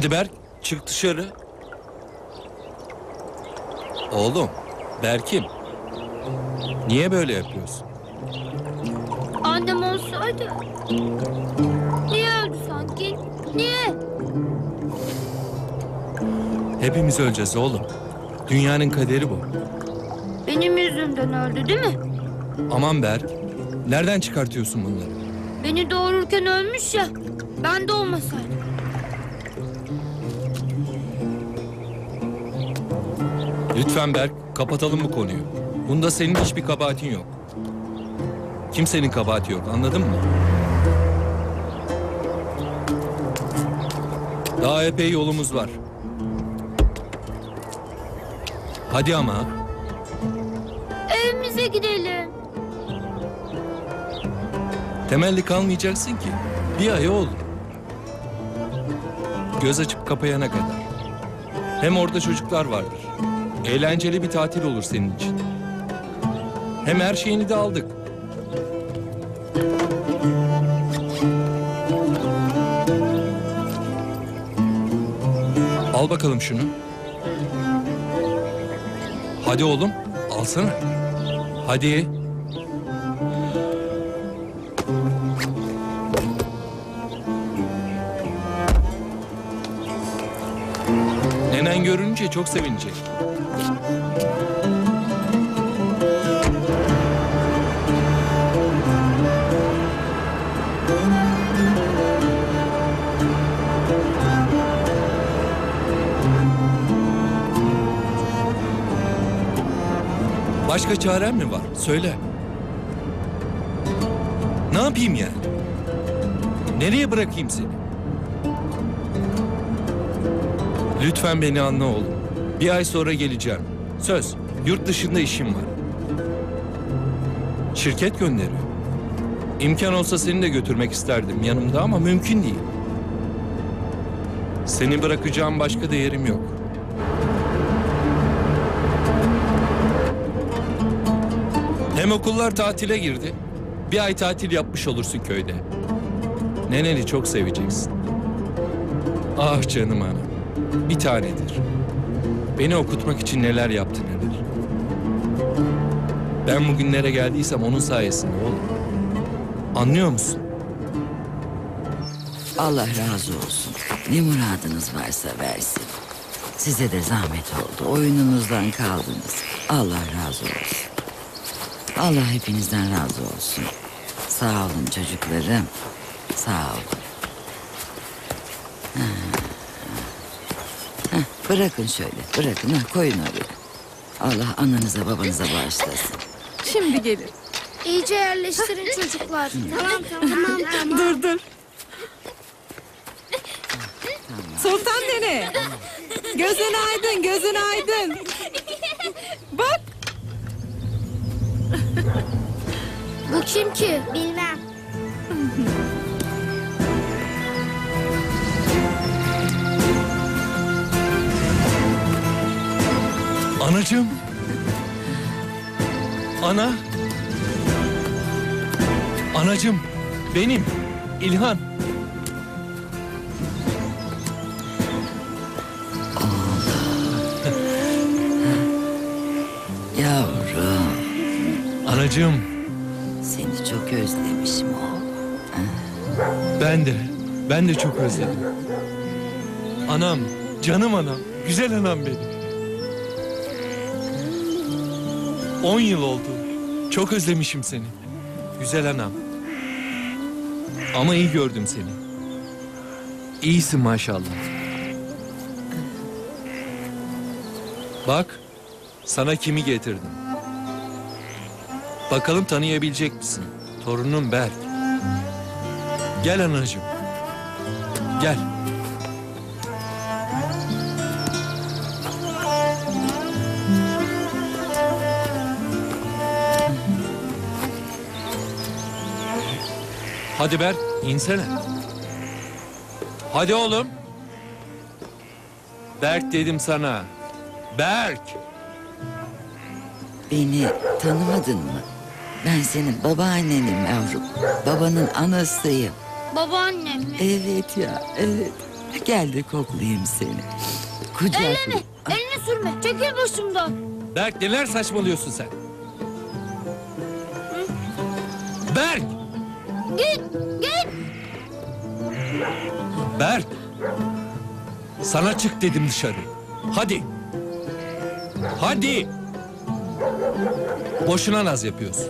Hadi Berk çık dışarı. Oğlum Berk'im. Niye böyle yapıyorsun? Annem olsaydı. Niye öldü sanki? Niye? Hepimiz öleceğiz oğlum. Dünyanın kaderi bu. Benim yüzümden öldü değil mi? Aman Berk. Nereden çıkartıyorsun bunları? Beni doğururken ölmüş ya. Ben de olmasaydım. Lütfen Berk kapatalım bu konuyu. Bunda senin hiçbir kabahatin yok. Kimsenin kabahati yok anladın mı? Daha epey yolumuz var. Hadi ama. Evimize gidelim. Temelli kalmayacaksın ki. Bir ay oldu. Göz açıp kapayana kadar. Hem orada çocuklar vardır. Eğlenceli bir tatil olur senin için. Hem her şeyini de aldık. Al bakalım şunu. Hadi oğlum, alsana. Hadi. Nenen görünce çok sevinecek. Başka çarem mi var? Söyle. Ne yapayım yani? Nereye bırakayım seni? Lütfen beni anla oğlum. Bir ay sonra geleceğim. Söz, yurt dışında işim var. Şirket gönderiyor. İmkan olsa seni de götürmek isterdim yanımda ama mümkün değil. Seni bırakacağım başka değerim yok. Hem okullar tatile girdi. Bir ay tatil yapmış olursun köyde. Neneni çok seveceksin. Ah canım anam. Bir tanedir. Beni okutmak için neler yaptı neler. Ben bugünlere geldiysem onun sayesinde oğlum. Anlıyor musun? Allah razı olsun. Ne muradınız varsa versin. Size de zahmet oldu. Oyununuzdan kaldınız. Allah razı olsun. Allah hepinizden razı olsun. Sağ olun çocuklarım. Sağ olun. Ha. Ha, bırakın şöyle. Bırakın. Ha, koyun oraya. Allah ananıza babanıza bağışlasın. Şimdi gelir. İyice yerleştirin çocuklar. tamam tamam tamam. Dur dur. Sultan nene. Gözün aydın, gözün aydın. Bu kim ki? Bilmem. Anacığım. Ana. Anacığım. Benim. İlhan. Yavrum. Anacığım. Ben de. Ben de çok özledim. Anam. Canım anam. Güzel anam benim. On yıl oldu. Çok özlemişim seni. Güzel anam. Ama iyi gördüm seni. İyisin maşallah. Bak, sana kimi getirdim. Bakalım tanıyabilecek misin? Torunum Berk. Gel anacığım. Gel. Hadi Berk, insene. Hadi oğlum. Berk dedim sana. Berk. Beni tanımadın mı? Ben senin babaannenim yavrum. Babanın anasıyım. Babaannem mi? Evet ya, evet. Gel de koklayayım seni. Kucaklayayım. Elleme. Elini sürme. Çekil başımdan. Berk neler saçmalıyorsun sen? Berk! Git. Git. Berk! Sana çık dedim dışarı. Hadi. Hadi. Boşuna naz yapıyorsun.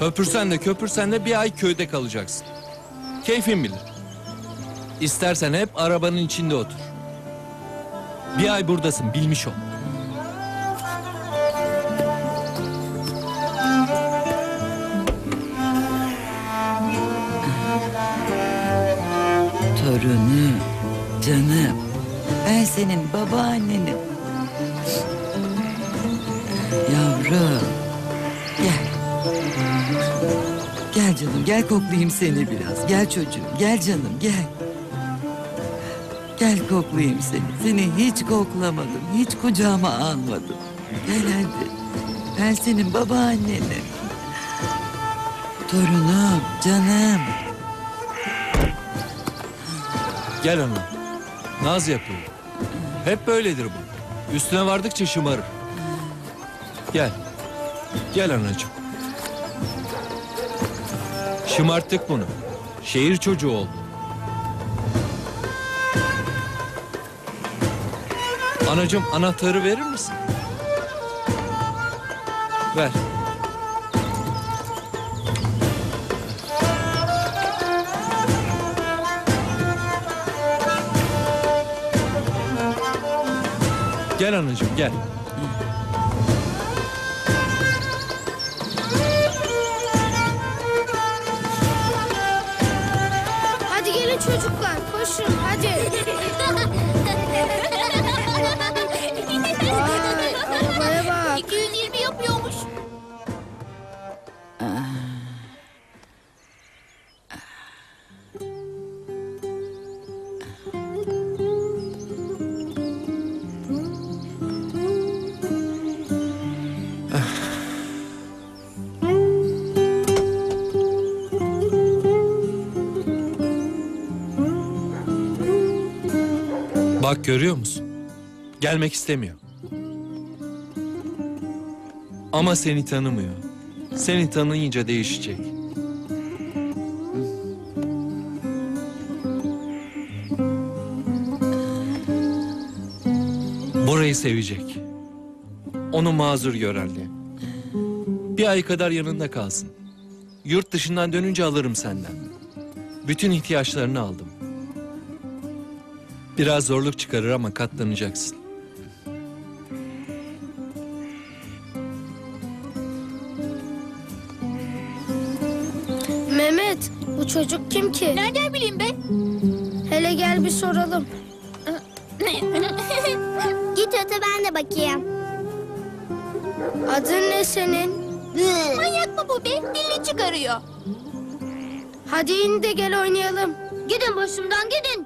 Höpürsen de köpürsen de bir ay köyde kalacaksın. Keyfin bilir. İstersen hep arabanın içinde otur. Bir ay buradasın bilmiş ol. Torunum, canım. Ben senin babaannenim. Yavrum. Gel. Gel canım, gel koklayayım seni biraz. Gel çocuğum, gel canım, gel. Gel koklayayım seni. Seni hiç koklamadım, hiç kucağıma almadım. Gel hadi. Ben senin babaannenim. Torunum, canım. Gel hanım. Naz yapıyor. Hep böyledir bu. Üstüne vardıkça şımarır. Gel. Gel anacığım. Şımarttık bunu. Şehir çocuğu oldu. Anacığım anahtarı verir misin? Ver. Gel anacığım gel. Bak görüyor musun? Gelmek istemiyor. Ama seni tanımıyor. Seni tanıyınca değişecek. Burayı sevecek. Onu mazur gör anne. Bir ay kadar yanında kalsın. Yurt dışından dönünce alırım senden. Bütün ihtiyaçlarını aldım. Biraz zorluk çıkarır ama katlanacaksın. Mehmet bu çocuk kim ki? Nereden bileyim be? Hele gel bir soralım. Git öte ben de bakayım. Adın ne senin? Manyak mı bu be? Dilini çıkarıyor. Hadi in de gel oynayalım. Gidin başımdan gidin.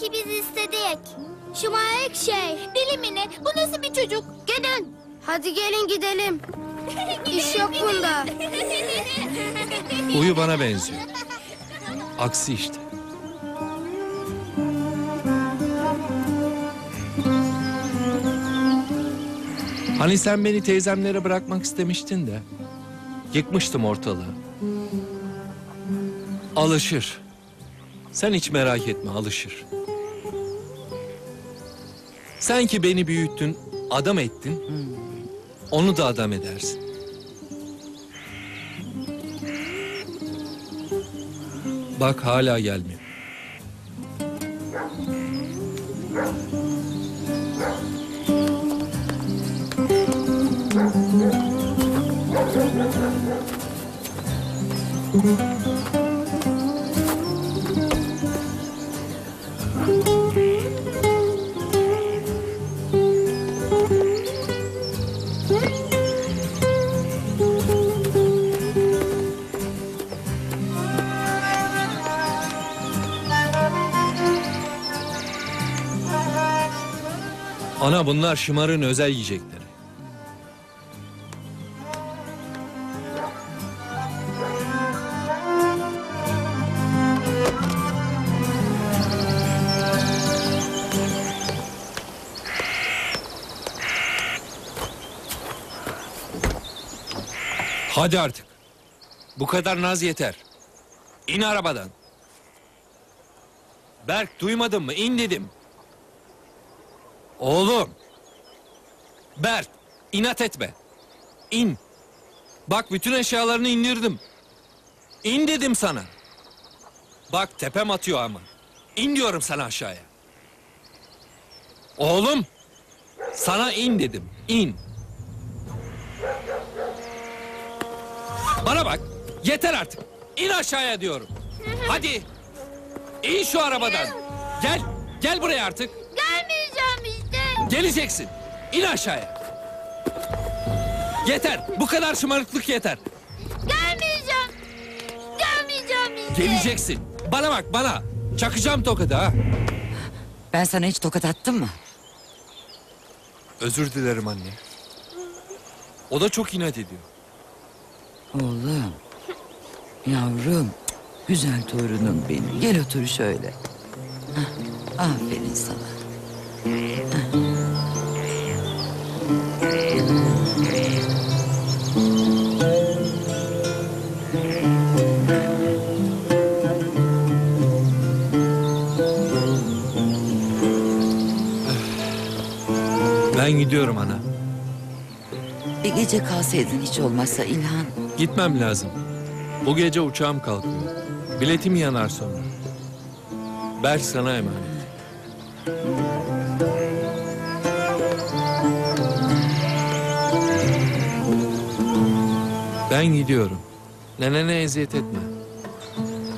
Sanki biz istedik. Şımarık şey. Deli mi ne? Bu nasıl bir çocuk? Gidin. Hadi gelin gidelim. İş yok bunda. Uyu bana benziyor. Aksi işte. Hani sen beni teyzemlere bırakmak istemiştin de. Yıkmıştım ortalığı. Alışır. Sen hiç merak etme alışır. Sen ki beni büyüttün, adam ettin. Onu da adam edersin. Bak hala gelmiyor. Ana bunlar şımarın özel yiyecekleri. Hadi artık. Bu kadar naz yeter. İn arabadan. Berk duymadın mı? İn dedim. Oğlum. Berk inat etme. İn. Bak bütün eşyalarını indirdim. İn dedim sana. Bak tepem atıyor ama. İn diyorum sana aşağıya. Oğlum. Sana in dedim. İn. Bana bak. Yeter artık. İn aşağıya diyorum. Hadi. İn şu arabadan. Gel. Gel buraya artık. Geleceksin. İn aşağıya. Yeter. Bu kadar şımarıklık yeter. Gelmeyeceğim. Gelmeyeceğim işte. Geleceksin. Bana bak bana. Çakacağım tokadı ha. Ben sana hiç tokat attım mı? Özür dilerim anne. O da çok inat ediyor. Oğlum. Yavrum. Güzel torunum benim. Gel otur şöyle. Hah, aferin sana. Ben gidiyorum ana. Bir gece kalsaydın hiç olmazsa İlhan. Gitmem lazım. Bu gece uçağım kalkıyor. Biletim yanar sonra. Berk sana emanet. Ben gidiyorum. Nenene eziyet etme.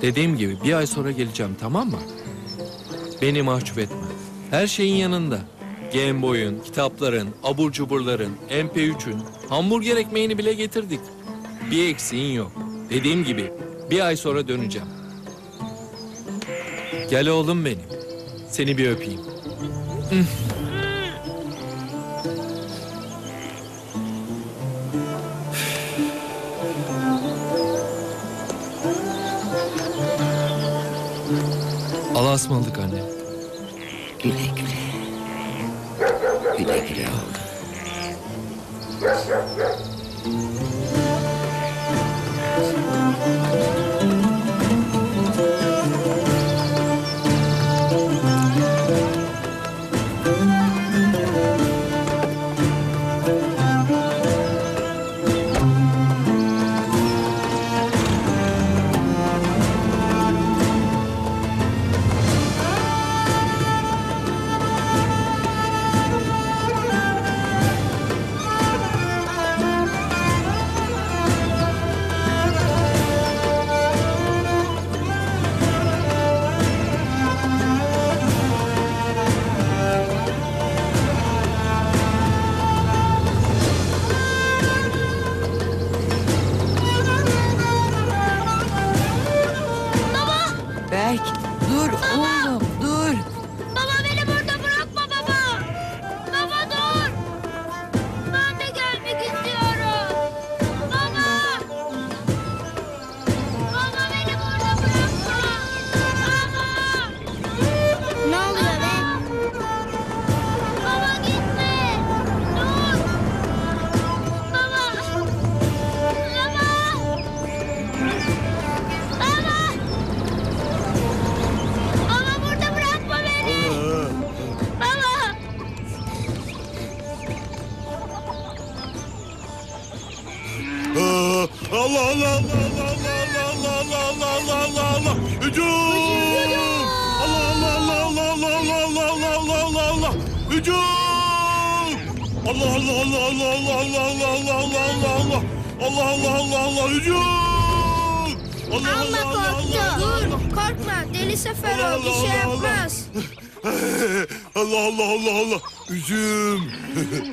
Dediğim gibi bir ay sonra geleceğim tamam mı? Beni mahcup etme. Her şeyin yanında. Game Boy'un, kitapların, abur cuburların, MP3'ün, hamburger ekmeğini bile getirdik. Bir eksiğin yok. Dediğim gibi bir ay sonra döneceğim. Gel oğlum benim. Seni bir öpeyim. Allah'a ısmarladık anne. Allah Allah Allah Allah Hücum! Allah Allah Allah korktu. Allah Dur korkma. Deli sefer Allah, o. Bir Allah, şey Allah, Allah. yapmaz. Allah Allah Allah Allah Hücum!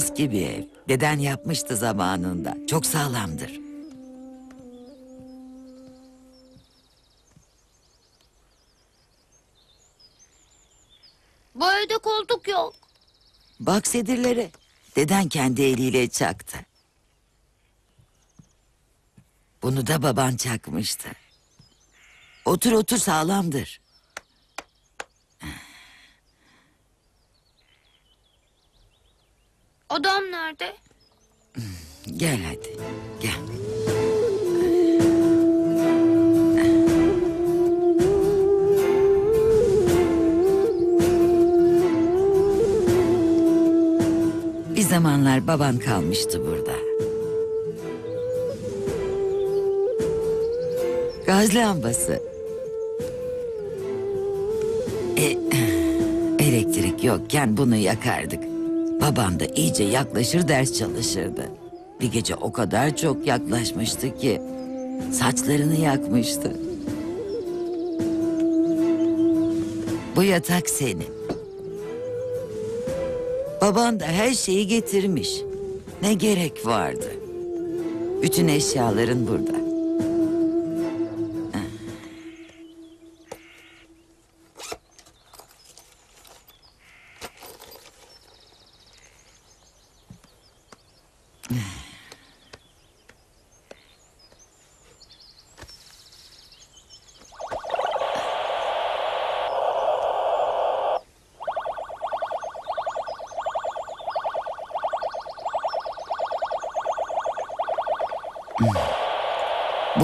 eski bir ev. Deden yapmıştı zamanında. Çok sağlamdır. Bu evde koltuk yok. Bak sedirlere. Deden kendi eliyle çaktı. Bunu da baban çakmıştı. Otur otur sağlamdır. Kalmıştı burada. Gaz lambası. E, elektrik yokken bunu yakardık. Babam da iyice yaklaşır ders çalışırdı. Bir gece o kadar çok yaklaşmıştı ki saçlarını yakmıştı. Bu yatak senin. Baban da her şeyi getirmiş. Ne gerek vardı? Bütün eşyaların burada.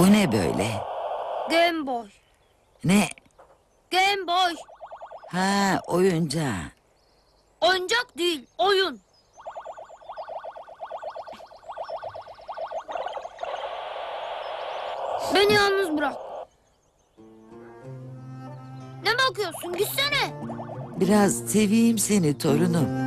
Bu ne böyle? Game Boy. Ne? Game Boy. Ha oyuncağı. Oyuncak değil, oyun. Beni yalnız bırak. Ne bakıyorsun? Gitsene. Biraz seveyim seni torunum.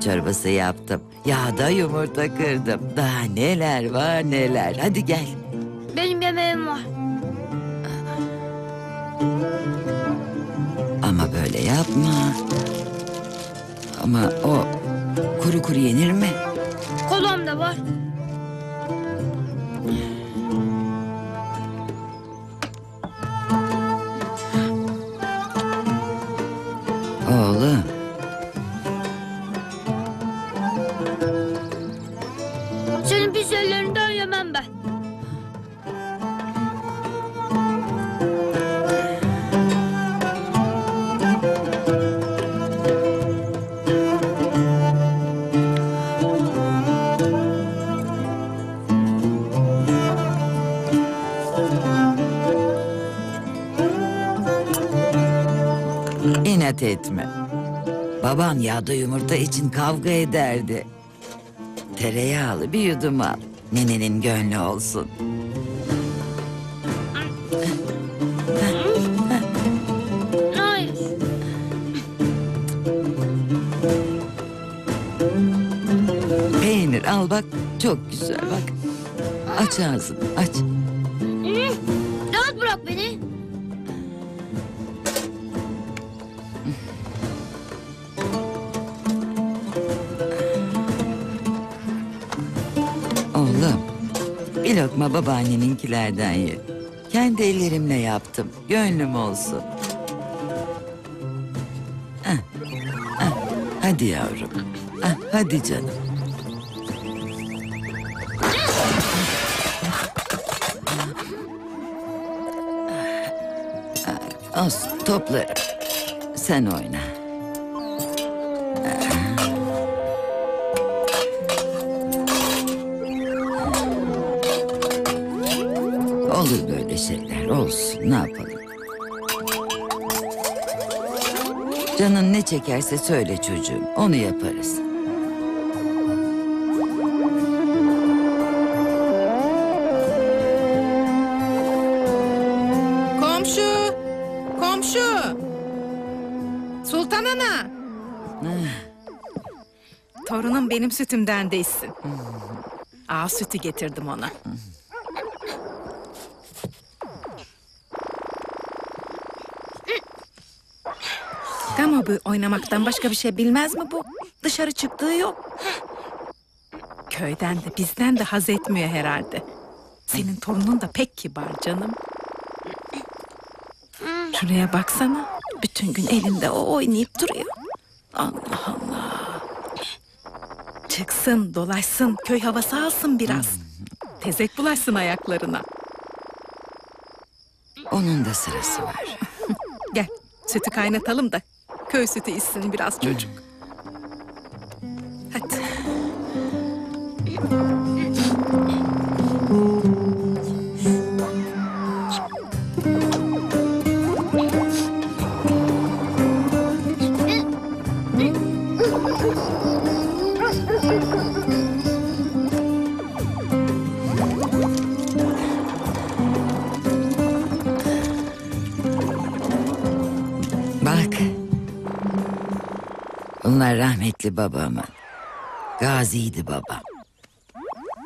Çorbası yaptım. Yağda yumurta kırdım. Daha neler var neler. Hadi gel. Benim yemeğim var. Ama böyle yapma. Ama o kuru kuru yenir mi? Kolam da var. Baban yağda yumurta için kavga ederdi. Tereyağlı bir yudum al. Nenenin gönlü olsun. Peynir al bak. Çok güzel bak. Aç ağzını aç. Babaanneninkilerden ye. Kendi ellerimle yaptım. Gönlüm olsun. Ah, ah, Hadi yavrum. Ah, hadi canım. Ah, Olsun toplarım. Sen oyna. Çekerse söyle çocuğum onu yaparız. Komşu. Komşu. Sultan Ana. Torunum benim sütümden de içsin. Ağ sütü getirdim ona. Ama bu oynamaktan başka bir şey bilmez mi bu? Dışarı çıktığı yok. Köyden de bizden de haz etmiyor herhalde. Senin torunun da pek kibar canım. Şuraya baksana. Bütün gün elinde o oynayıp duruyor. Allah Allah. Çıksın, dolaşsın, köy havası alsın biraz. Tezek bulaşsın ayaklarına. Onun da sırası var. Gel, sütü kaynatalım da köy sütü içsin biraz çocuk. Babamın. Gaziydi babam.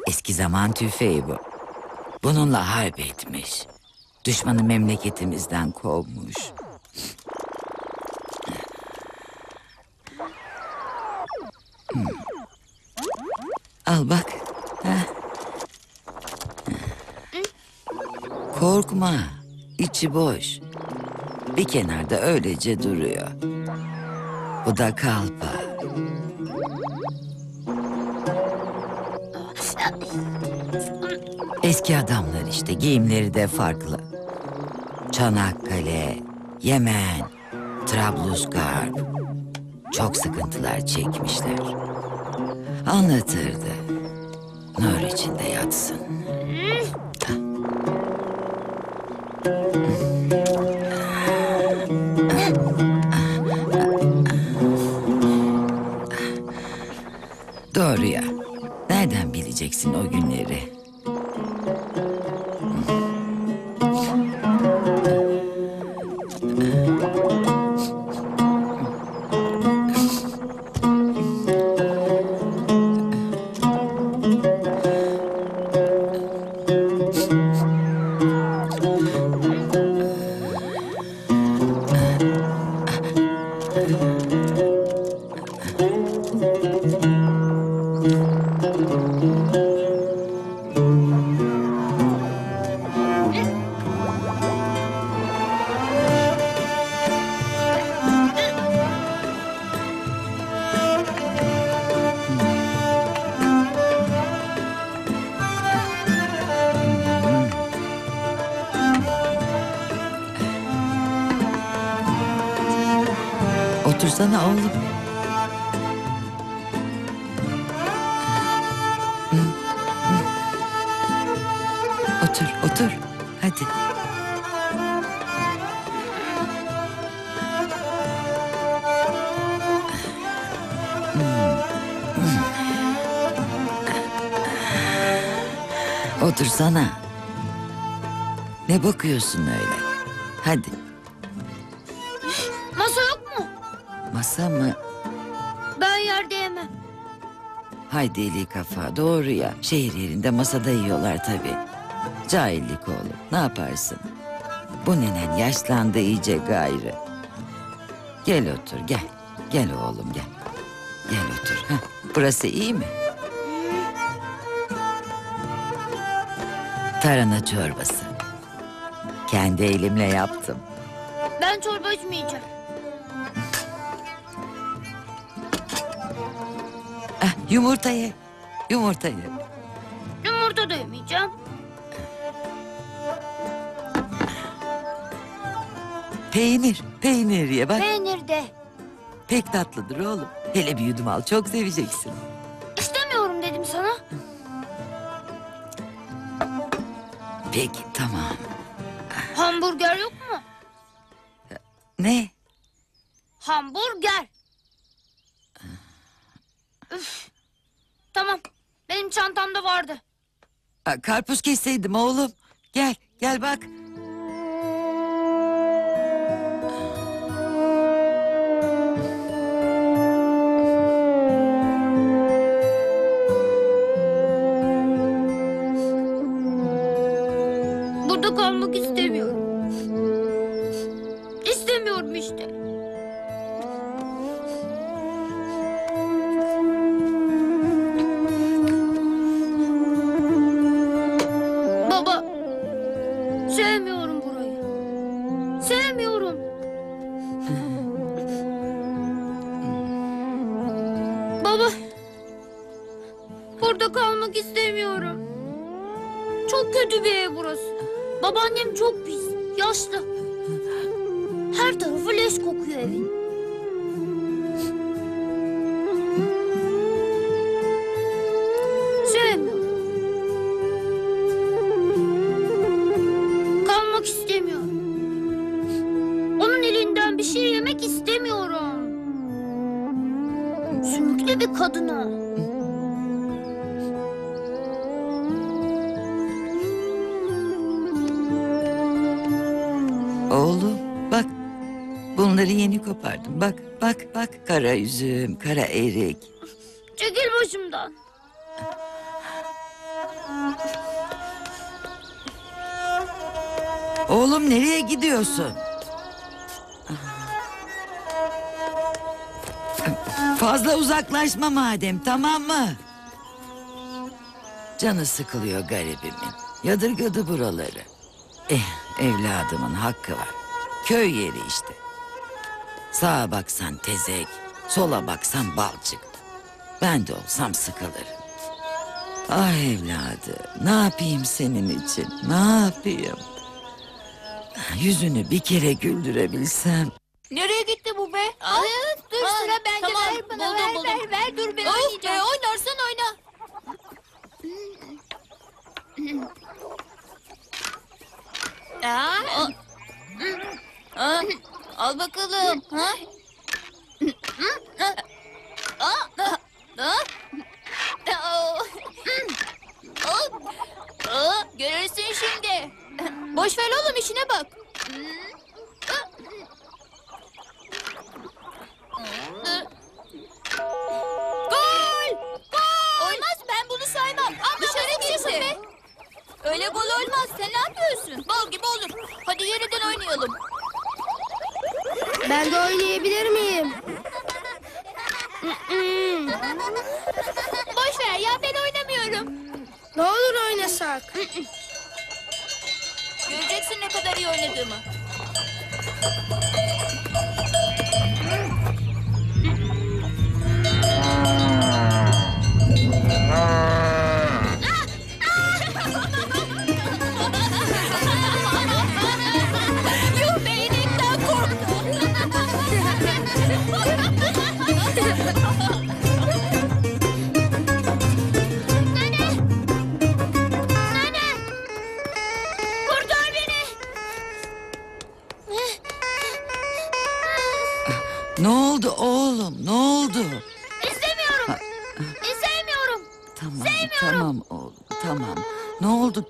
Eski zaman tüfeği bu. Bununla harp etmiş. Düşmanı memleketimizden kovmuş. Hmm. Al bak. Heh. Korkma. içi boş. Bir kenarda öylece duruyor. Bu da kalpa. Eski adamlar işte giyimleri de farklı. Çanakkale, Yemen, Trablusgarp. Çok sıkıntılar çekmişler. Anlatırdı. Nur içinde yatsın. Ne bakıyorsun öyle? Hadi. Masa yok mu? Masa mı? Ben yerde yemem. Hay deli kafa doğru ya. Şehir yerinde masada yiyorlar tabii. Cahillik oğlum ne yaparsın? Bu nenen yaşlandı iyice gayrı. Gel otur gel. Gel oğlum gel. Gel otur. Heh, burası iyi mi? Tarhana çorbası. Kendi elimle yaptım. Ben çorba içmeyeceğim. Ah, yumurta ye. Yumurta ye. Yumurta da yemeyeceğim. Peynir, peynir ye bak. Peynir de. Pek tatlıdır oğlum. Hele bir yudum al çok seveceksin. İstemiyorum dedim sana. Peki tamam. Hamburger yok mu? Ne? Hamburger. Üf. Tamam. Benim çantamda vardı. Aa, karpuz kesseydim oğlum. Gel, gel bak. что? Yeni kopardım. Bak, bak, bak. Kara üzüm, kara erik. Çekil başımdan. Oğlum nereye gidiyorsun? Fazla uzaklaşma madem tamam mı? Canı sıkılıyor garibimin. Yadırgadı buraları. Eh evladımın hakkı var. Köy yeri işte. Sağa baksan tezek, sola baksan balçık. Ben de olsam sıkılırım. Ah evladı, ne yapayım senin için, ne yapayım? Yüzünü bir kere güldürebilsem. Oynasak. Göreceksin ne kadar iyi oynadığımı.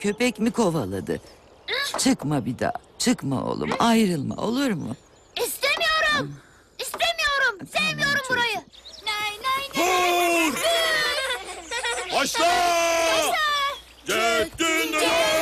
Köpek mi kovaladı? Çıkma bir daha. Çıkma oğlum ayrılma olur mu? İstemiyorum. İstemiyorum. Sevmiyorum çocuğum. burayı. Nay nay nay. Vur! Başla! Gittin neden?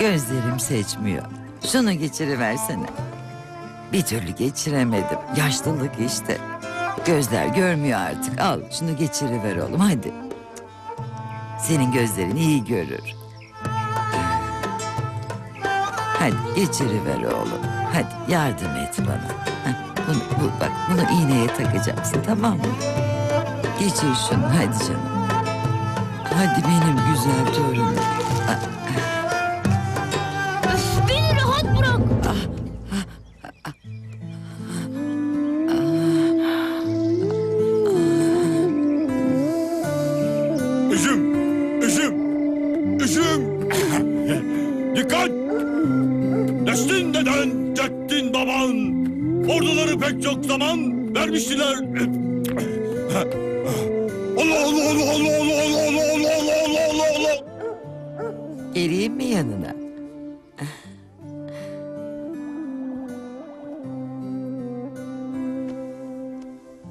Gözlerim seçmiyor. Şunu geçiriversene. Bir türlü geçiremedim. Yaşlılık işte. Gözler görmüyor artık. Al şunu geçiriver oğlum hadi. Senin gözlerin iyi görür. Hadi geçiriver oğlum. Hadi yardım et bana. Bunu, bu, bak bunu iğneye takacaksın tamam mı? Geçir şunu hadi canım. Hadi benim güzel torunum.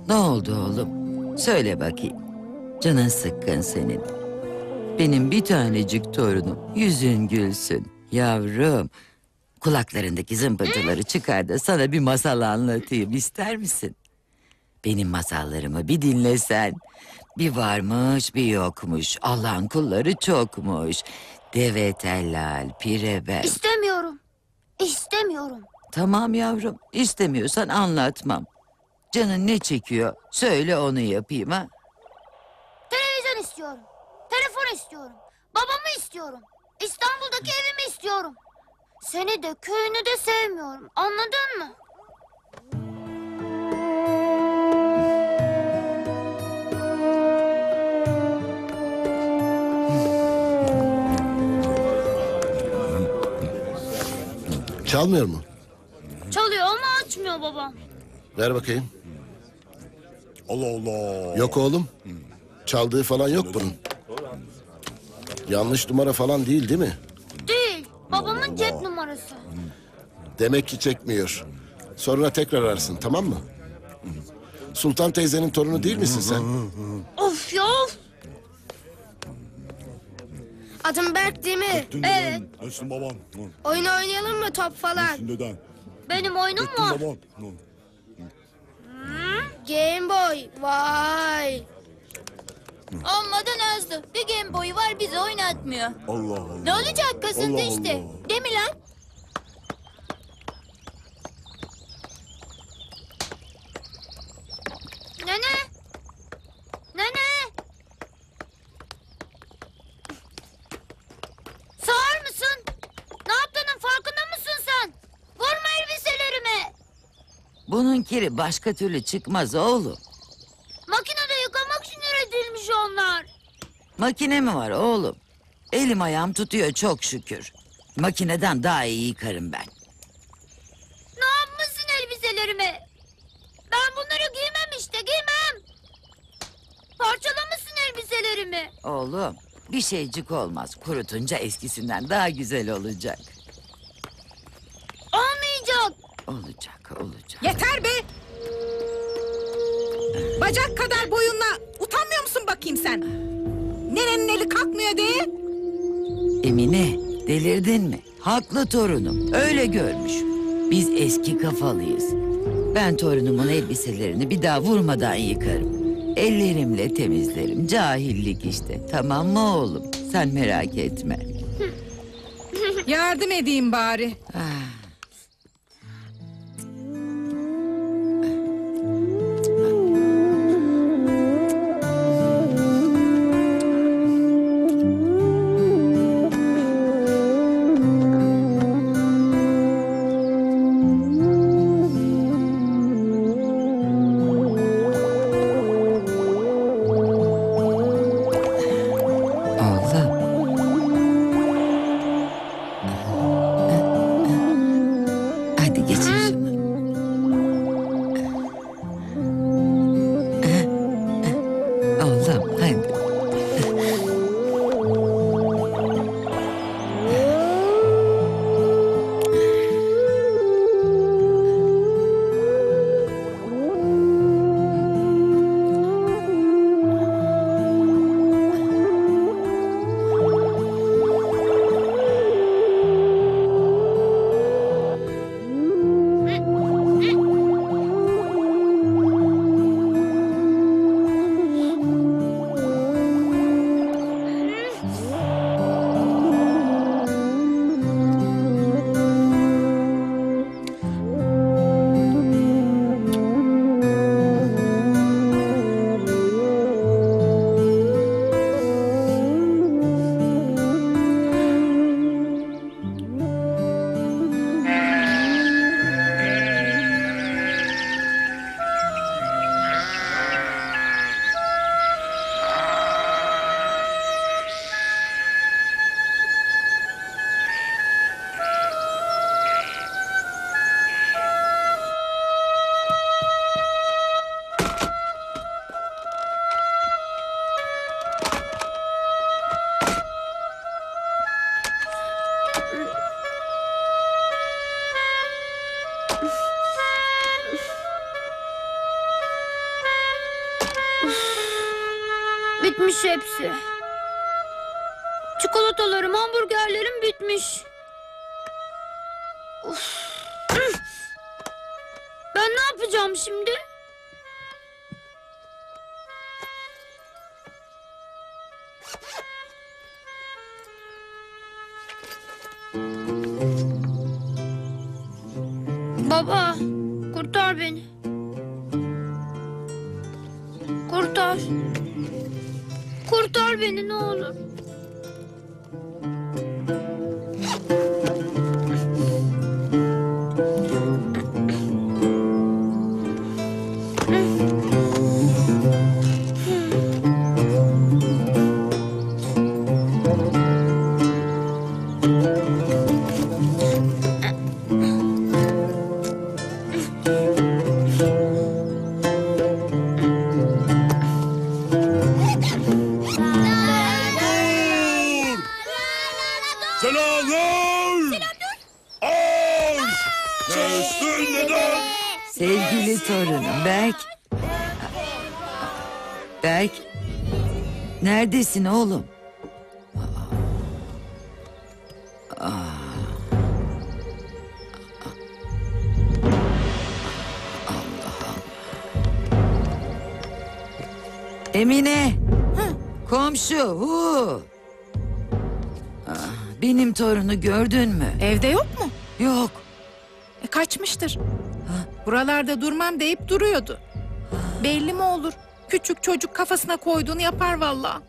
Ne oldu oğlum? Söyle bakayım. Canın sıkkın senin. Benim bir tanecik torunum. Yüzün gülsün. Yavrum. Kulaklarındaki zımbırtıları çıkar da sana bir masal anlatayım ister misin? Benim masallarımı bir dinlesen. Bir varmış bir yokmuş. Allah'ın kulları çokmuş. Deve tellal, pire ben. İstemiyorum. İstemiyorum. Tamam yavrum istemiyorsan anlatmam. Canın ne çekiyor? Söyle onu yapayım ha. Televizyon istiyorum. Telefon istiyorum. Babamı istiyorum. İstanbul'daki evimi istiyorum. Seni de köyünü de sevmiyorum. Anladın mı? Çalmıyor mu? Çalıyor ama açmıyor babam. Ver bakayım. Allah Allah. Yok oğlum. Çaldığı falan yok bunun. Yanlış numara falan değil değil mi? Değil. Babamın cep numarası. Demek ki çekmiyor. Sonra tekrar ararsın tamam mı? Sultan teyzenin torunu değil misin sen? Of ya of. Adım Berk değil mi? Evet. Destin baban. Oyun oynayalım mı top falan? Benim oyunum var. Baban. Game Boy. Vay. Amma da nazlı. Bir Game Boy var bizi oynatmıyor. Allah Allah. Ne olacak kasıntı Allah işte. Allah. Değil mi lan? Nene. Bunun kiri başka türlü çıkmaz oğlum. Makinede yıkamak için üretilmiş onlar. Makine mi var oğlum? Elim ayağım tutuyor çok şükür. Makineden daha iyi yıkarım ben. Ne yapmışsın elbiselerimi? Ben bunları giymem işte giymem. Parçalamışsın elbiselerimi. Oğlum bir şeycik olmaz. Kurutunca eskisinden daha güzel olacak. Olacak olacak. Yeter be! Bacak kadar boyunla utanmıyor musun bakayım sen? Nenenin eli kalkmıyor diye. Emine delirdin mi? Haklı torunum öyle görmüş. Biz eski kafalıyız. Ben torunumun elbiselerini bir daha vurmadan yıkarım. Ellerimle temizlerim. Cahillik işte. Tamam mı oğlum? Sen merak etme. Yardım edeyim bari. Oğlum. Çikolatalarım, hamburgerlerim bitmiş. Üf. Ben ne yapacağım şimdi? Komşu. Hu. Ah, Benim torunu gördün mü? Evde yok mu? Yok. E, kaçmıştır. Buralarda durmam deyip duruyordu. Belli mi olur? Küçük çocuk kafasına koyduğunu yapar vallahi.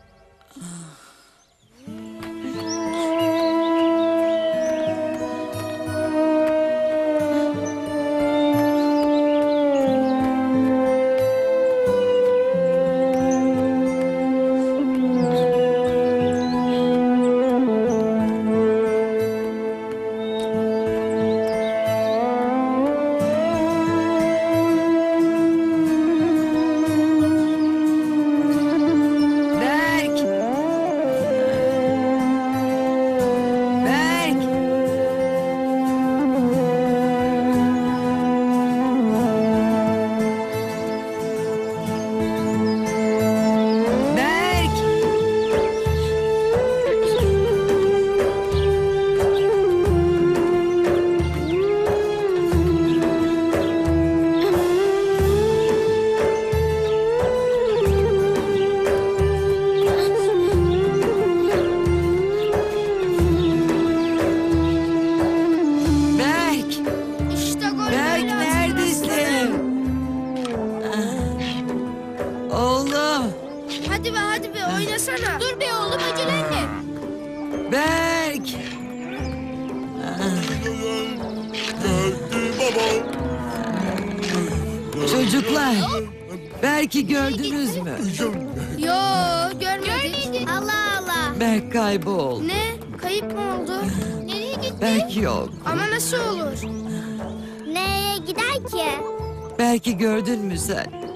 Gördün mü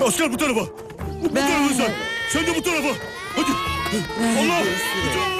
sen? Asker bu tarafa. Bu tarafa sen. Sen de bu tarafa. Hadi. Allah. Hücum.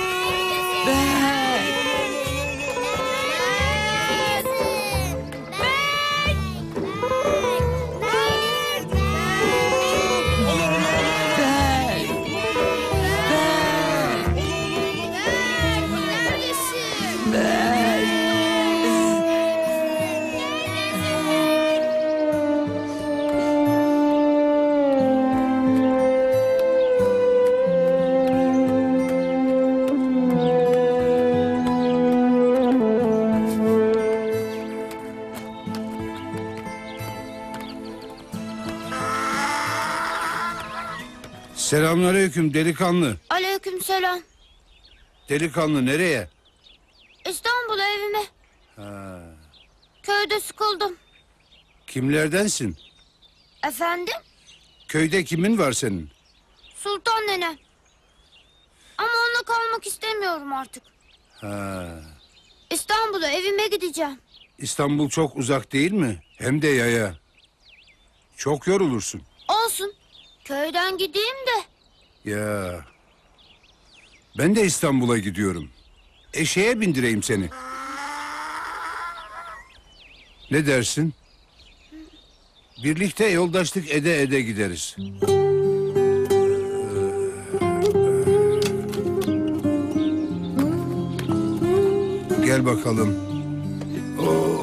Selamünaleyküm delikanlı. Aleyküm selam. Delikanlı nereye? İstanbul'a evime. Köyde sıkıldım. Kimlerdensin? Efendim? Köyde kimin var senin? Sultan nene. Ama onunla kalmak istemiyorum artık. Ha, İstanbul'a evime gideceğim. İstanbul çok uzak değil mi? Hem de yaya. Çok yorulursun. Olsun. Köyden gideyim de. Ya. Ben de İstanbul'a gidiyorum. Eşeğe bindireyim seni. Ne dersin? Birlikte yoldaşlık ede ede gideriz. Gel bakalım. Oo,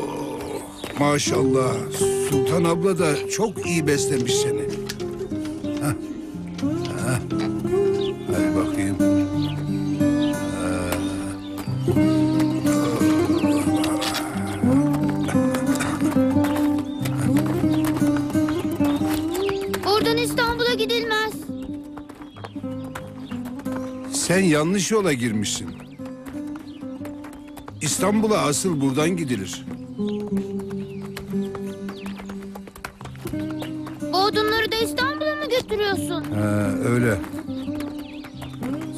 maşallah. Sultan abla da çok iyi beslemiş seni. Yanlış yola girmişsin. İstanbul'a asıl buradan gidilir. Bu odunları da İstanbul'a mı götürüyorsun? Ha, öyle.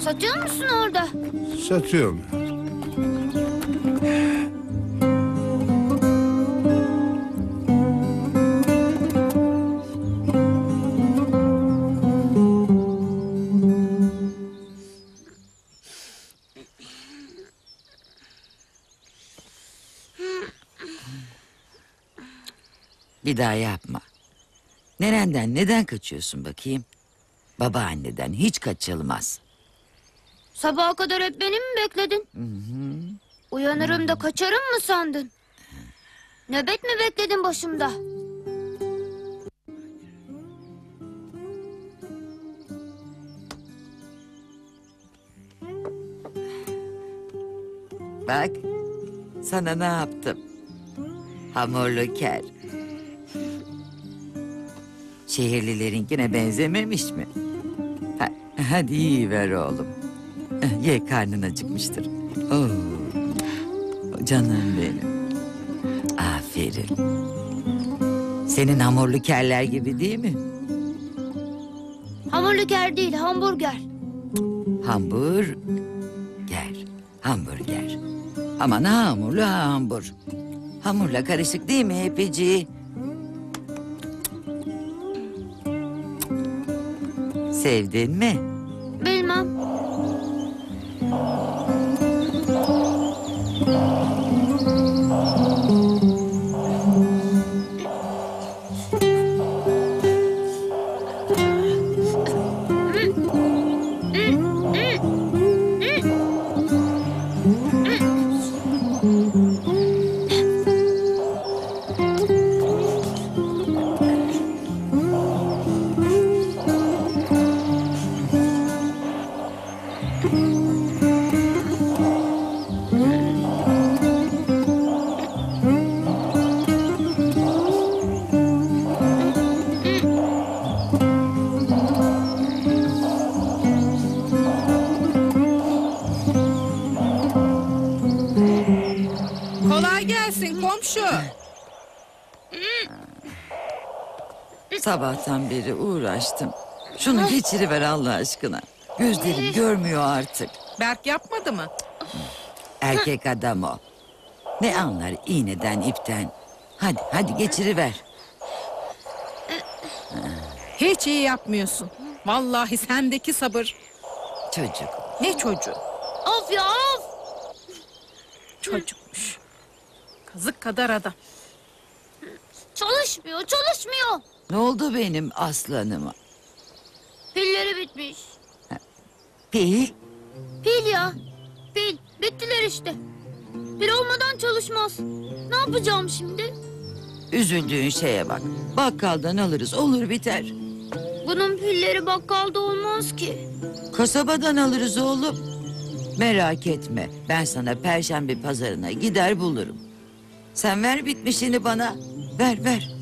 Satıyor musun orada? Satıyorum. Bir daha yapma. Nereden neden kaçıyorsun bakayım? Babaanneden hiç kaçılmaz. Sabaha kadar hep beni mi bekledin? Uyanırım da kaçarım mı sandın? Nöbet mi bekledin başımda? Bak sana ne yaptım. Hamurlu ker. Şehirlilerinkine benzememiş mi? Ha, hadi iyi ver oğlum. Ye karnın acıkmıştır. Oo, canım benim. Aferin. Senin hamurlu kerler gibi değil mi? Hamburger değil, hamburger. Hamburger. Hamburger. Aman ha hamurlu ha hambur. Hamurla karışık değil mi hepici? Sevdin mi? Bilmem. Sabahtan beri uğraştım. Şunu geçiriver Allah aşkına. Gözlerim görmüyor artık. Berk yapmadı mı? Erkek adam o. Ne anlar iğneden ipten. Hadi hadi geçiriver. Hiç iyi yapmıyorsun. Vallahi sendeki sabır. Çocuk. Ne çocuğu? Of ya of. Çocukmuş. Kazık kadar adam. Çalışmıyor çalışmıyor. Ne oldu benim aslanıma? Pilleri bitmiş. Pil. Pil ya. Pil. Bittiler işte. Pil olmadan çalışmaz. Ne yapacağım şimdi? Üzüldüğün şeye bak. Bakkaldan alırız olur biter. Bunun pilleri bakkalda olmaz ki. Kasabadan alırız oğlum. Merak etme. Ben sana perşembe pazarına gider bulurum. Sen ver bitmişini bana. Ver ver.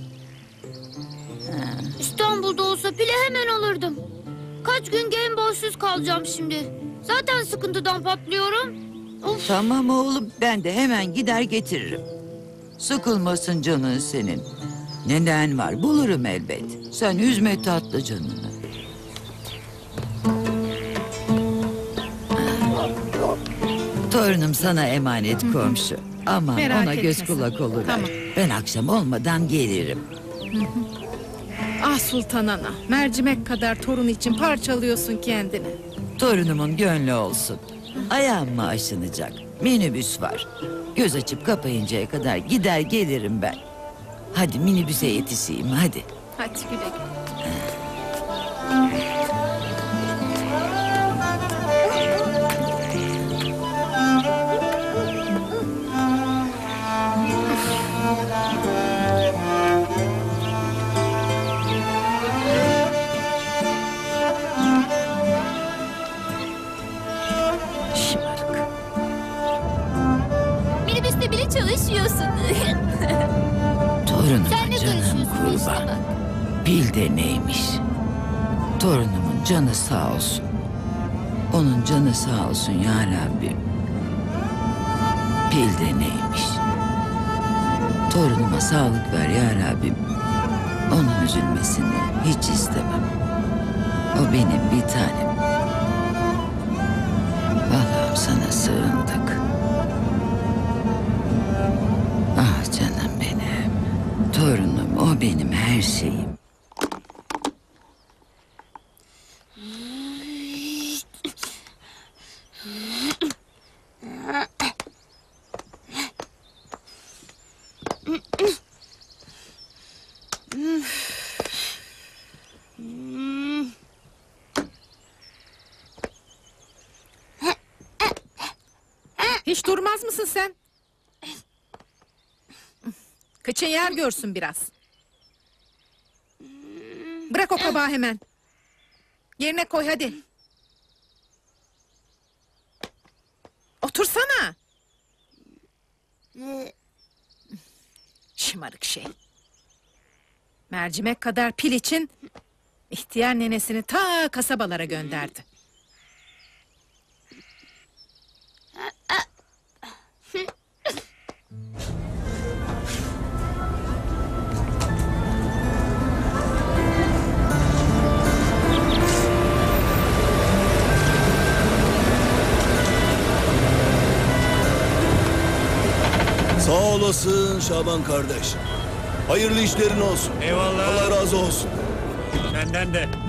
İstanbul'da olsa pili hemen alırdım. Kaç gün game boşsuz kalacağım şimdi. Zaten sıkıntıdan patlıyorum. Of. Tamam oğlum. Ben de hemen gider getiririm. Sıkılmasın canın senin. Neden var bulurum elbet. Sen üzme tatlı canını. Torunum sana emanet komşu. Aman Merak ona etme göz kulak olur. Tamam. Ben akşam olmadan gelirim. Ah Sultan Ana. Mercimek kadar torun için parçalıyorsun kendini. Torunumun gönlü olsun. Ayağım mı aşınacak? Minibüs var. Göz açıp kapayıncaya kadar gider gelirim ben. Hadi minibüse yetişeyim hadi. Hadi güle güle. Bil de neymiş. Torunumun canı sağ olsun. Onun canı sağ olsun ya Rabbim. Bil de neymiş. Torunuma sağlık ver ya Rabbim. Onun üzülmesini hiç istemem. O benim bir tanem. Allah'ım sana sığındık. Ah canım benim. Torunum o benim her şeyim. Hiç durmaz mısın sen? Yer görsün biraz. Bırak o kabağı hemen. Yerine koy hadi. Otursana. Şımarık şey. Mercimek kadar pil için ihtiyar nenesini ta kasabalara gönderdi. Olasın Şaban kardeş. Hayırlı işlerin olsun. Eyvallah. Allah razı olsun. Senden de.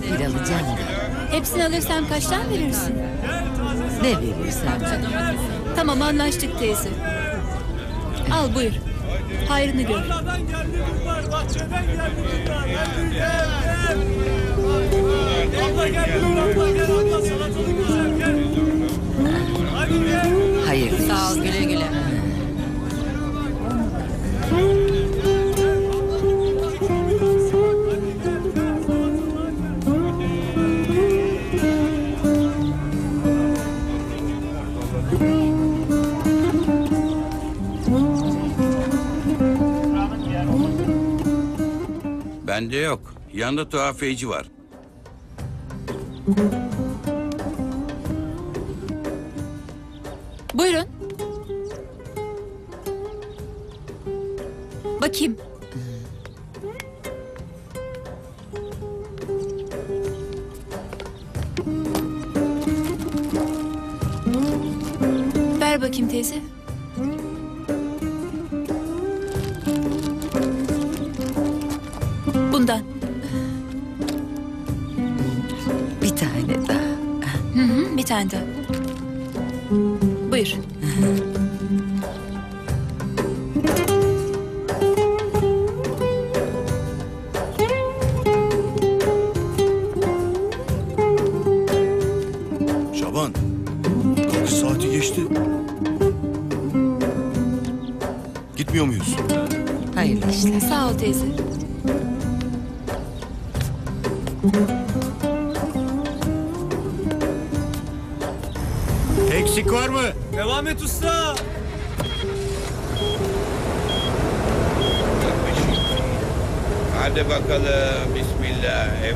Pil alacağım da. Hepsini alırsam kaçtan verirsin? Ne verirsen ver. Tamam anlaştık teyze. Al buyur. Hayrını gör. Hayırlı Sağ ol güle güle. Bende yok. Yanında tuhafiyeci var.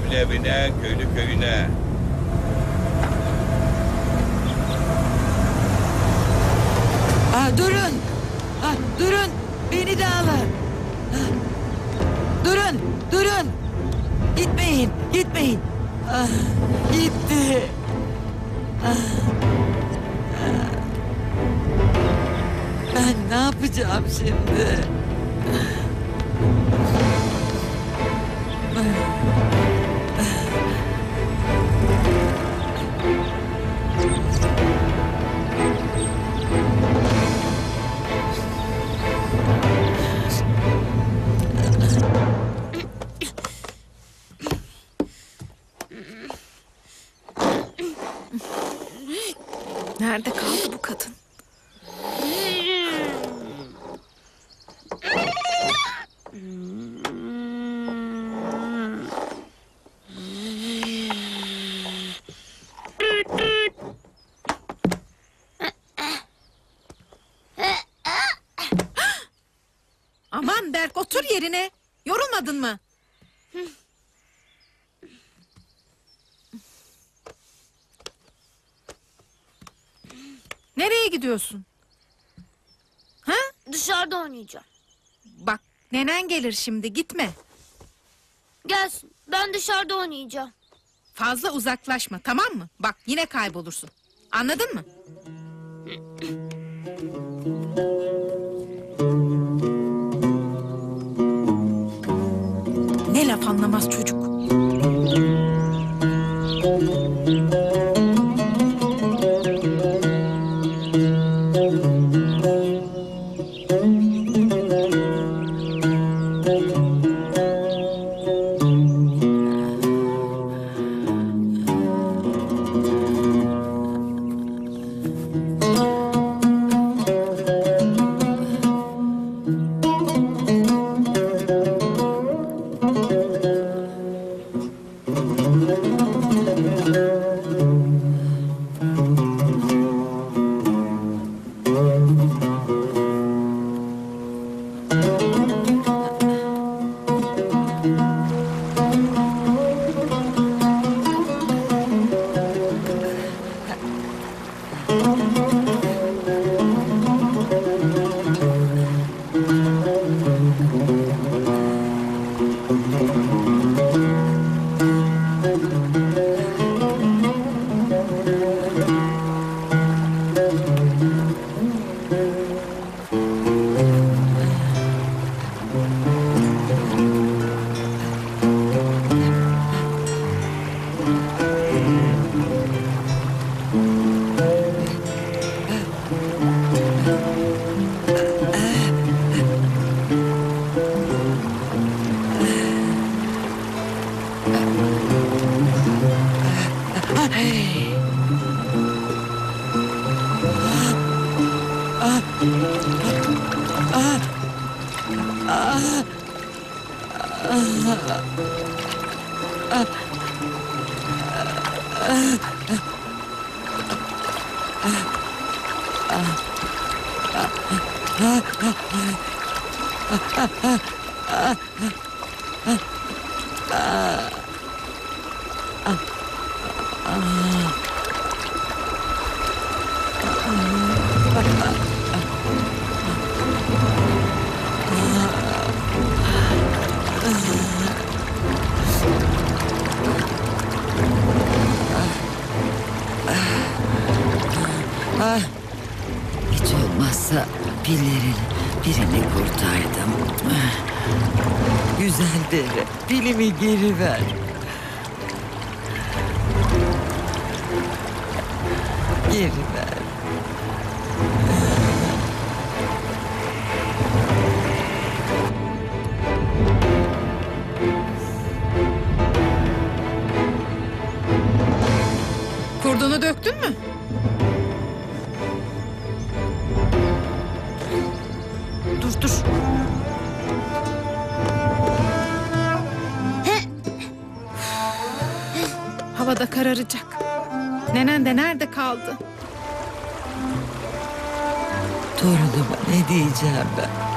Evli evine, köylü köyüne. Aa, durun. Ah, durun. Beni de alın. Ah, durun. Durun. Gitmeyin. Gitmeyin. Ah, gitti. Ah, ah. Ben ne yapacağım şimdi? Nerede Yorulmadın mı? Nereye gidiyorsun? Ha? Dışarıda oynayacağım. Bak nenen gelir şimdi gitme. Gelsin. Ben dışarıda oynayacağım. Fazla uzaklaşma tamam mı? Bak yine kaybolursun. Anladın mı? laf anlamaz çocuk. Kararacak. Nenen de nerede kaldı? Torunuma ne diyeceğim ben?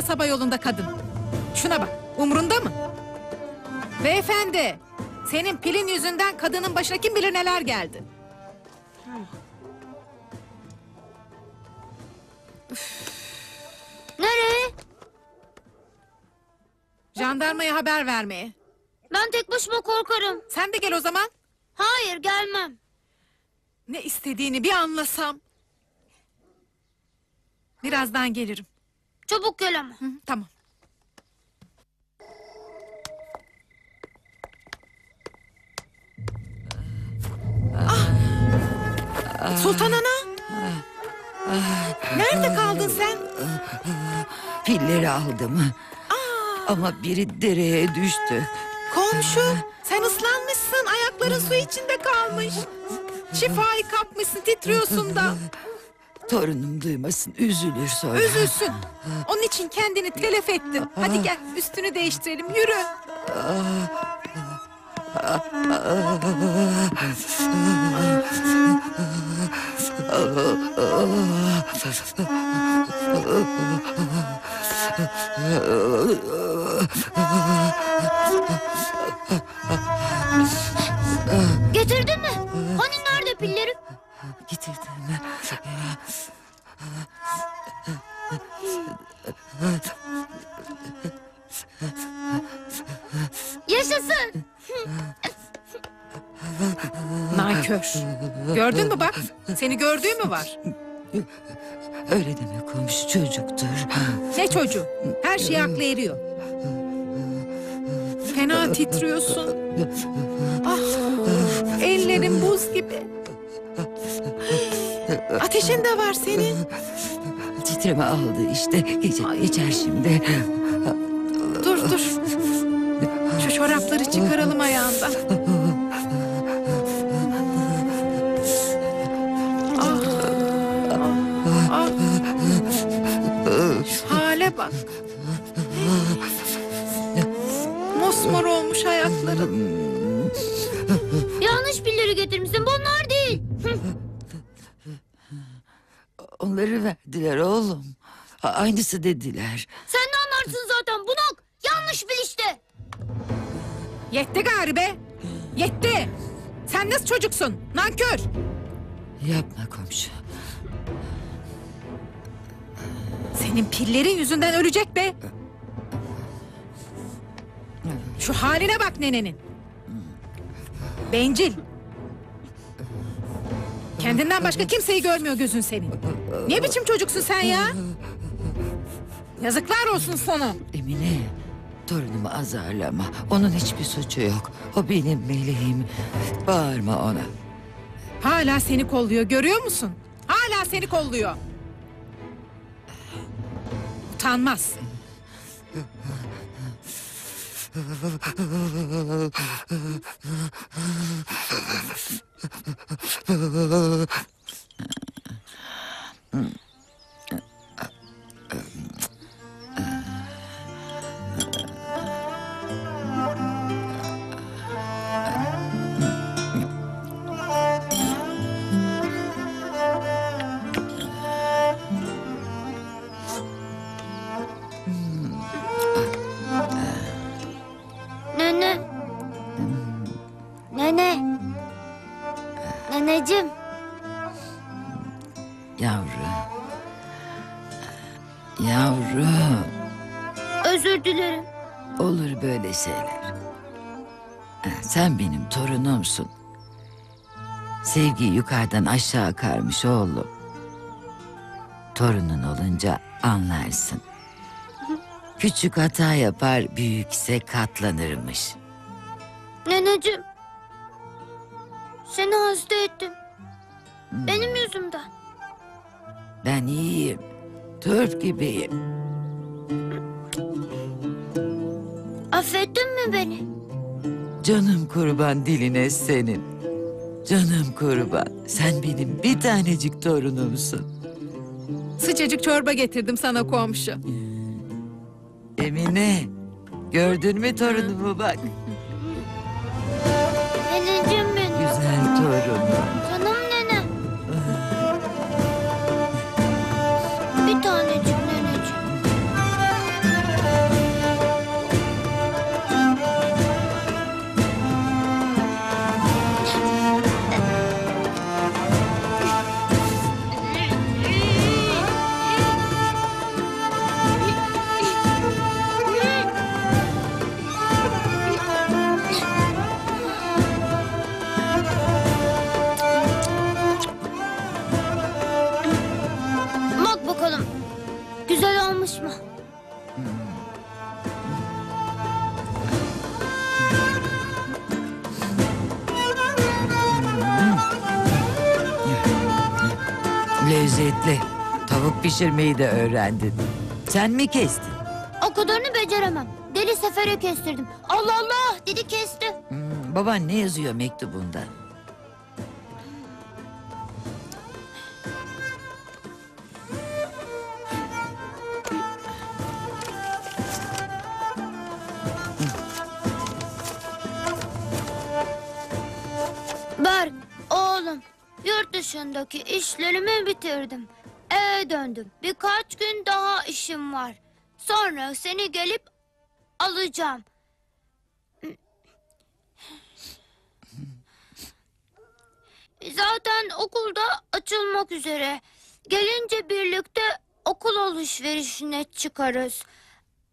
Kasaba yolunda kadın. Şuna bak, umrunda mı? Beyefendi, senin pilin yüzünden kadının başına kim bilir neler geldi. Nereye? Jandarmaya haber vermeye. Ben tek başıma korkarım. Sen de gel o zaman. Hayır gelmem. Ne istediğini bir anlasam. Birazdan gelirim. Çabuk gel ama. Hı, tamam. Ah! Sultan Ana. Nerede kaldın sen? Pilleri aldım. Ama biri dereye düştü. Komşu, sen ıslanmışsın. Ayakların su içinde kalmış. Şifayı kapmışsın, titriyorsun da. Torunum duymasın, üzülür sonra. Üzülsün. Onun için kendini telef ettin. Hadi gel, üstünü değiştirelim. Yürü. Getirdin mi? Getirdim. Yaşasın. Nankör. Gördün mü bak? Seni gördüğü mü var? Öyle deme komşu çocuktur. Ne çocuğu? Her şey aklı eriyor. Fena titriyorsun. Ah, ellerin buz gibi. Ateşin de var senin. Titreme aldı işte. Geçer, geçer şimdi. Dur dur. Şu çorapları çıkaralım ayağından. Ah, ah, ah. Şu hale bak. Mosmor olmuş ayakların. Yanlış pilleri getirmişsin. Bunlar Onları verdiler oğlum. A- Aynısı dediler. Sen ne anlarsın zaten bunak. Yanlış bil işte. Yetti garibe. Yetti. Sen nasıl çocuksun? Nankör. Yapma komşu. Senin pillerin yüzünden ölecek be. Şu haline bak nenenin. Bencil. Kendinden başka kimseyi görmüyor gözün senin. Ne biçim çocuksun sen ya? Yazıklar olsun sana. Emine, torunumu azarlama. Onun hiçbir suçu yok. O benim meleğim. Bağırma ona. Hala seni kolluyor görüyor musun? Hala seni kolluyor. Utanmaz. Nene. Torunumsun. Sevgi yukarıdan aşağı akarmış oğlum. Torunun olunca anlarsın. Küçük hata yapar, büyükse katlanırmış. Neneciğim. Seni hasta ettim. Benim yüzümden. Ben iyiyim. Turp gibiyim. Affettin mi beni? Canım kurban diline senin. Canım kurban. Sen benim bir tanecik torunumsun. Sıcacık çorba getirdim sana komşu. Emine. Gördün mü torunumu bak. pişirmeyi de öğrendin. Sen mi kestin? O kadarını beceremem. Deli sefere kestirdim. Allah Allah dedi kesti. Hmm, baban ne yazıyor mektubunda? Berk, oğlum, yurt dışındaki işlerimi bitirdim. Eve döndüm. Birkaç gün daha işim var. Sonra seni gelip alacağım. Zaten okulda açılmak üzere. Gelince birlikte okul alışverişine çıkarız.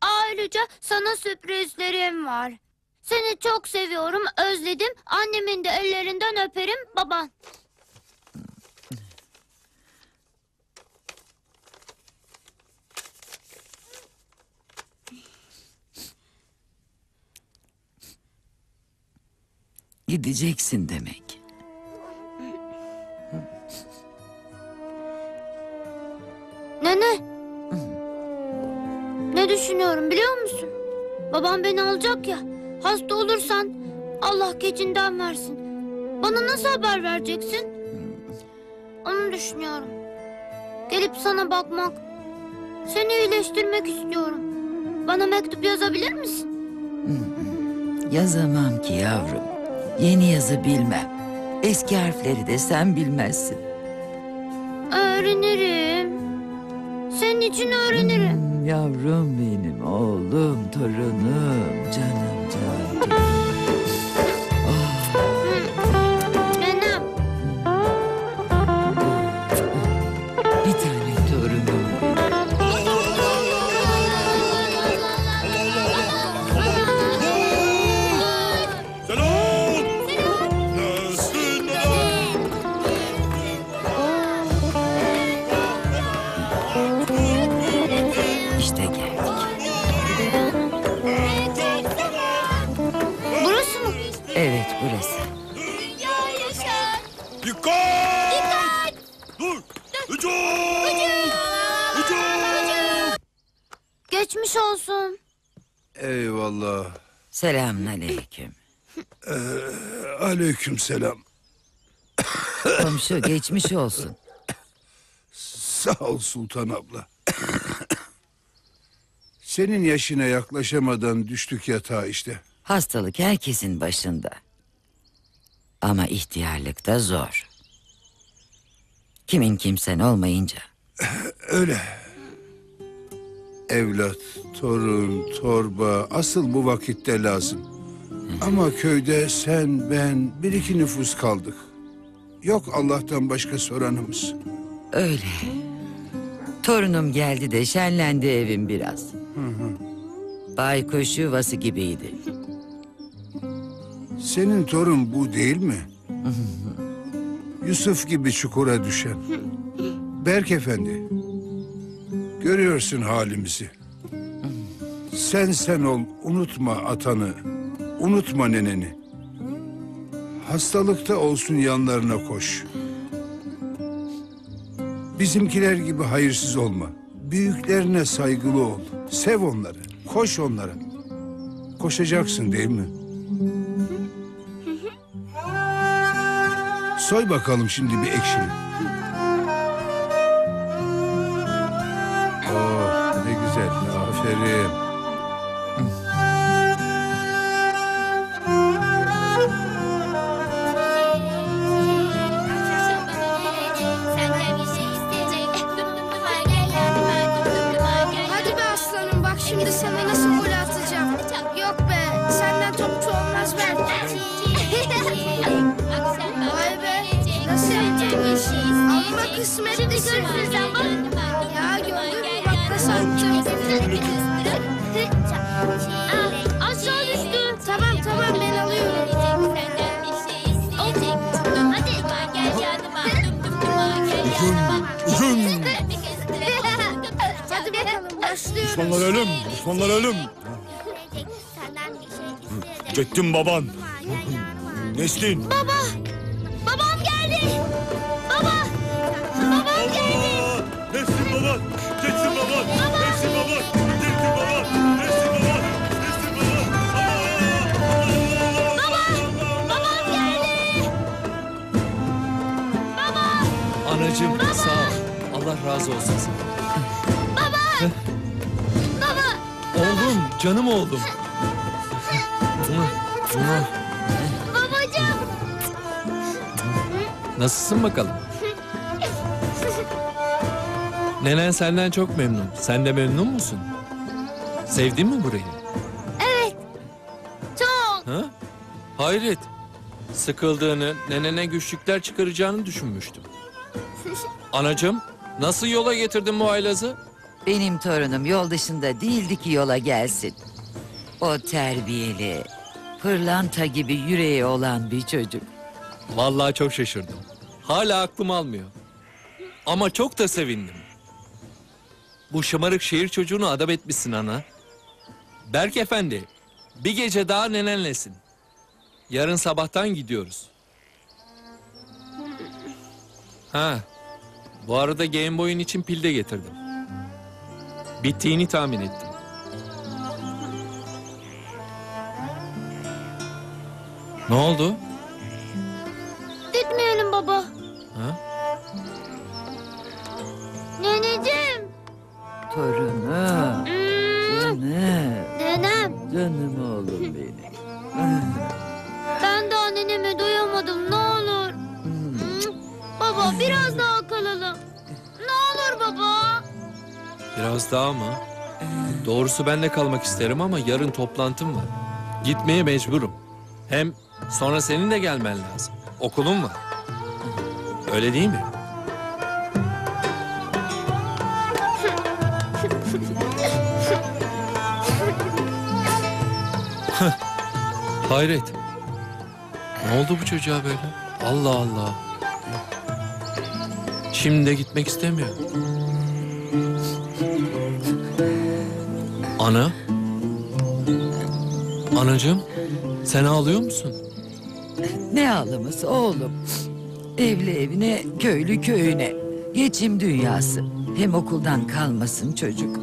Ayrıca sana sürprizlerim var. Seni çok seviyorum, özledim. Annemin de ellerinden öperim, baban. Gideceksin demek. Nene. Ne düşünüyorum biliyor musun? Babam beni alacak ya. Hasta olursan Allah gecinden versin. Bana nasıl haber vereceksin? Onu düşünüyorum. Gelip sana bakmak. Seni iyileştirmek istiyorum. Bana mektup yazabilir misin? Yazamam ki yavrum. Yeni yazı bilmem. Eski harfleri de sen bilmezsin. Öğrenirim. Senin için öğrenirim. Hmm, Yavrum benim, oğlum, torunum, canım canım. Eyvallah. Selamünaleyküm. Aleyküm selam. Komşu geçmiş olsun. Sağ ol Sultan abla. Senin yaşına yaklaşamadan düştük yatağa işte. Hastalık herkesin başında. Ama ihtiyarlık da zor. Kimin kimsen olmayınca. Öyle. Evlat, torun, torba asıl bu vakitte lazım. Ama köyde sen, ben, bir iki nüfus kaldık. Yok Allah'tan başka soranımız. Öyle. Torunum geldi de şenlendi evim biraz. Baykuş yuvası gibiydi. Senin torun bu değil mi? Yusuf gibi çukura düşen. Berk Efendi. Görüyorsun halimizi. Sen sen ol, unutma atanı. Unutma neneni. Hastalıkta olsun yanlarına koş. Bizimkiler gibi hayırsız olma. Büyüklerine saygılı ol. Sev onları. Koş onlara. Koşacaksın değil mi? Soy bakalım şimdi bir ekşini. Aferin. Ölüm! Düşmanlar ölüm! Cettin baban! Neslin! Babam geldi. Baba. Babam geldi. Neslin baban! Cettin baban! Neslin baban! Cettin baban! Neslin baban! Neslin baban! Babam geldi. Anacığım sağ ol. Allah razı olsun sana. Canım oğlum. Babacığım. Nasılsın bakalım? Nenen senden çok memnun. Sen de memnun musun? Sevdin mi burayı? Evet. Çok. Ha? Hayret. Sıkıldığını, nenene güçlükler çıkaracağını düşünmüştüm. Anacığım, nasıl yola getirdin bu haylazı? Benim torunum yol dışında değildi ki yola gelsin. O terbiyeli, pırlanta gibi yüreği olan bir çocuk. Vallahi çok şaşırdım. Hala aklım almıyor. Ama çok da sevindim. Bu şımarık şehir çocuğunu adam etmişsin ana. Berk efendi, bir gece daha nenenlesin. Yarın sabahtan gidiyoruz. Ha, bu arada Game Boy'un için pil de getirdim. Bittiğini tahmin ettim. Ne oldu? Gitmeyelim baba. Ha? Neneciğim. Torunum, Hmm, canım, nenem. canım oğlum benim. Ben daha nenemi doyamadım ne olur. Hmm, Baba biraz daha kalalım. Ne olur baba. Biraz daha mı? Doğrusu ben de kalmak isterim ama yarın toplantım var. Gitmeye mecburum. Hem sonra senin de gelmen lazım. Okulun var. Öyle değil mi? Hayret. Ne oldu bu çocuğa böyle? Allah Allah. Şimdi de gitmek istemiyor. Ana? Anacığım, sen ağlıyor musun? Ne ağlaması oğlum? Evli evine, köylü köyüne. Geçim dünyası. Hem okuldan kalmasın çocuk.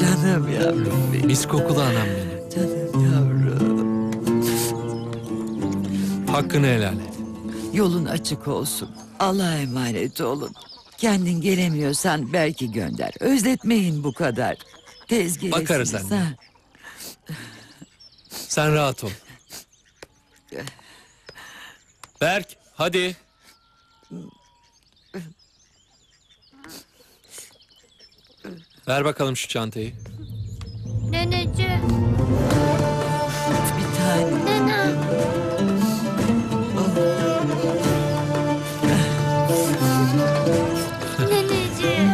Canım yavrum benim. Mis kokulu anam benim. Canım yavrum. Hakkını helal et. Yolun açık olsun. Allah'a emanet olun. Kendin gelemiyorsan belki gönder. Özletmeyin bu kadar. Tezgahı Bakarız anne. Sen rahat ol. Berk hadi. Ver bakalım şu çantayı. Neneciğim. Bir tane. Nene. Neneciğim.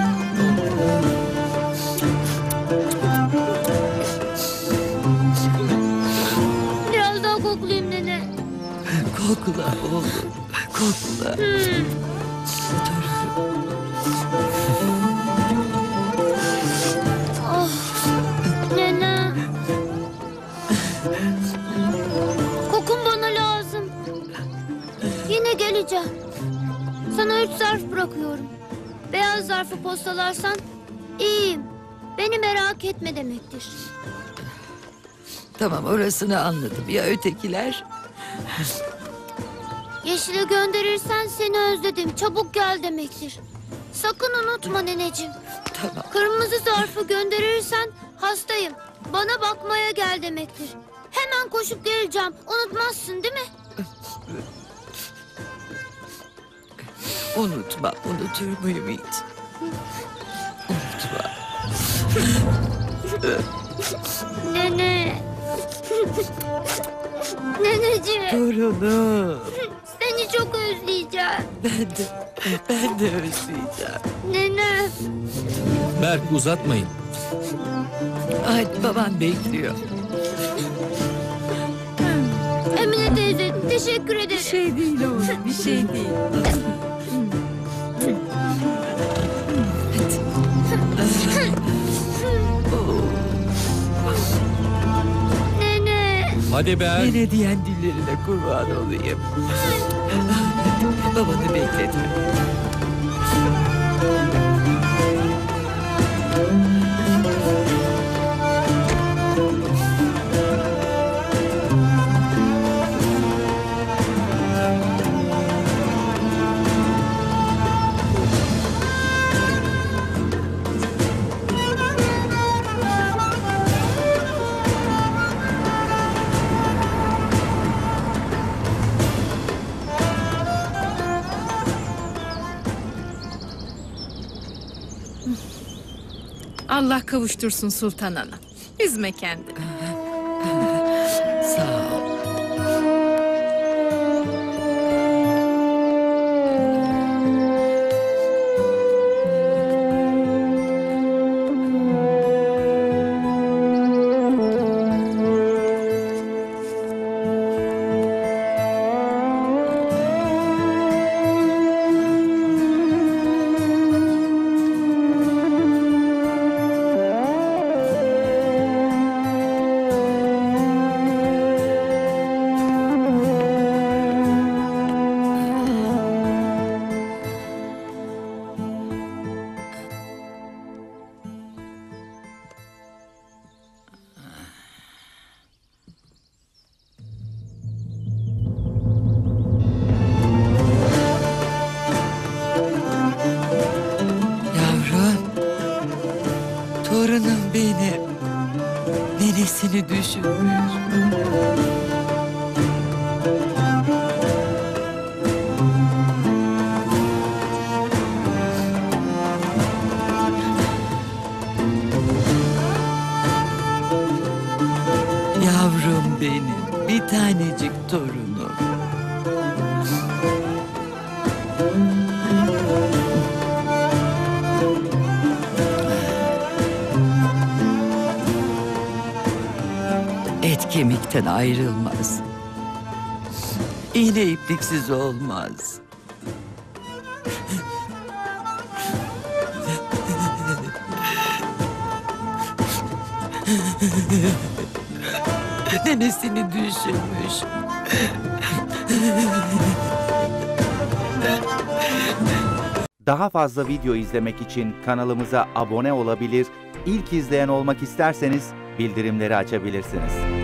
Biraz daha koklayayım nene. Kokla oğlum. Kokla. Oh, Geleceğim. Sana üç zarf bırakıyorum. Beyaz zarfı postalarsan iyiyim. Beni merak etme demektir. Tamam orasını anladım. Ya ötekiler? Yeşile gönderirsen seni özledim. Çabuk gel demektir. Sakın unutma neneciğim. Tamam. Kırmızı zarfı gönderirsen hastayım. Bana bakmaya gel demektir. Hemen koşup geleceğim. Unutmazsın değil mi? Unutma. Unutur muyum hiç? Unutma. Nene. Neneciğim. Torunum. Seni çok özleyeceğim. Ben de, ben de özleyeceğim. Nene. Berk uzatmayın. Hadi baban bekliyor. Emine teyze teşekkür ederim. Bir şey değil oğlum, bir şey değil. Nene. Hadi Berk. Yine diyen dillerine kurban olayım. Babanı bekletme. Allah kavuştursun Sultan Ana. Üzme kendini. Ayrılmaz. İğne ipliksiz olmaz. Nenesini düşünmüş. Daha fazla video izlemek için kanalımıza abone olabilir, ilk izleyen olmak isterseniz bildirimleri açabilirsiniz.